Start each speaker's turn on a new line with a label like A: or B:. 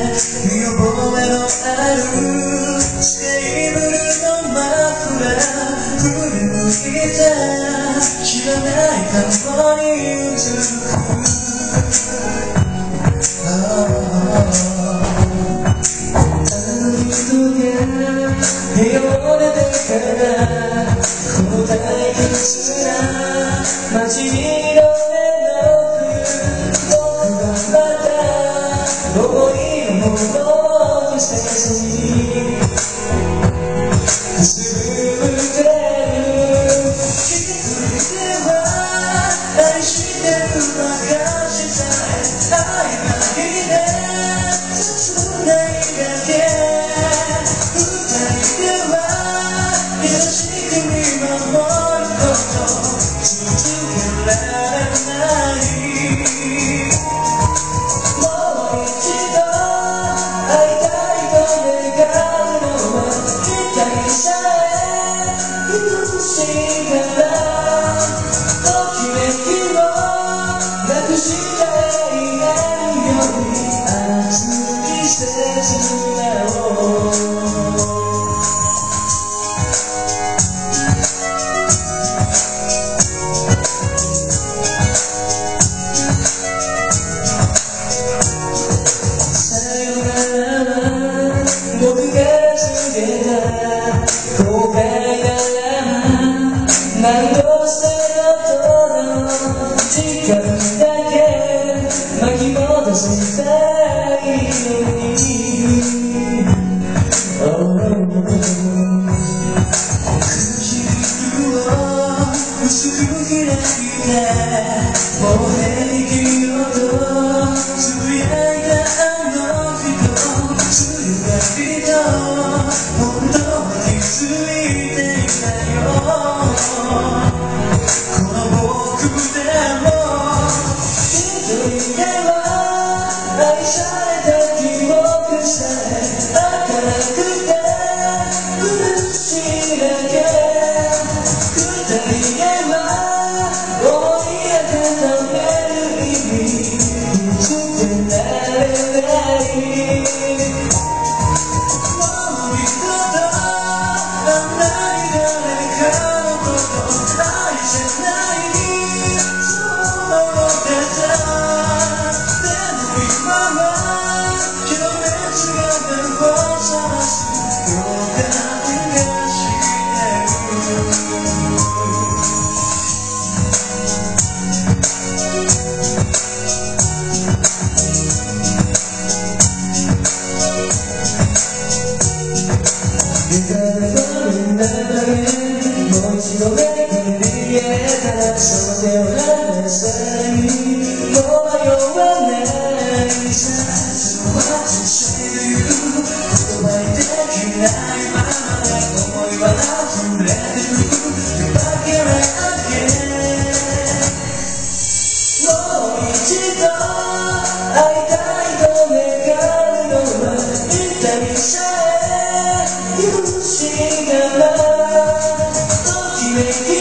A: 見覚えのあるテーブルの枕振り向いて知らない顔にうつく街に books. 何をしてもとの時間だけ巻き戻せたいのに、oh. Thank you. and Because You.